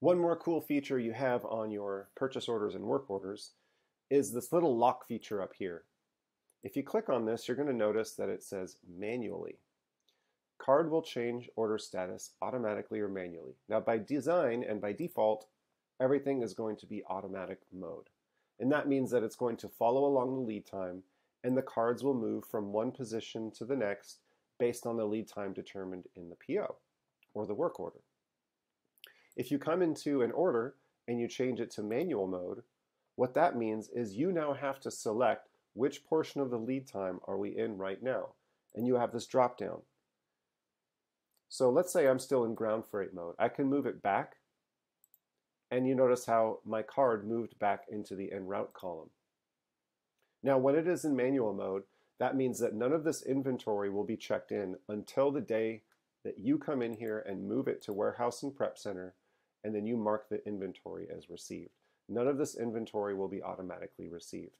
One more cool feature you have on your purchase orders and work orders is this little lock feature up here. If you click on this, you're going to notice that it says manually. Card will change order status automatically or manually. Now by design and by default, everything is going to be automatic mode. And that means that it's going to follow along the lead time and the cards will move from one position to the next based on the lead time determined in the PO or the work order. If you come into an order and you change it to manual mode, what that means is you now have to select which portion of the lead time are we in right now. And you have this drop down. So let's say I'm still in ground freight mode. I can move it back and you notice how my card moved back into the en route column. Now when it is in manual mode, that means that none of this inventory will be checked in until the day that you come in here and move it to warehouse and prep center and then you mark the inventory as received. None of this inventory will be automatically received.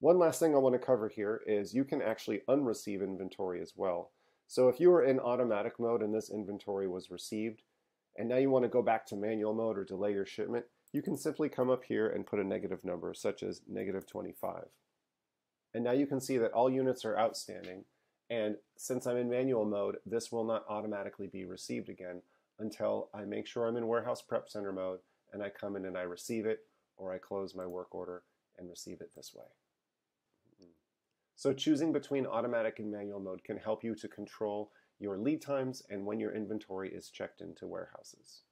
One last thing I want to cover here is you can actually unreceive inventory as well. So if you were in automatic mode and this inventory was received, and now you want to go back to manual mode or delay your shipment, you can simply come up here and put a negative number, such as negative 25. And now you can see that all units are outstanding, and since I'm in manual mode, this will not automatically be received again until I make sure I'm in warehouse prep center mode and I come in and I receive it or I close my work order and receive it this way. Mm-hmm. So choosing between automatic and manual mode can help you to control your lead times and when your inventory is checked into warehouses.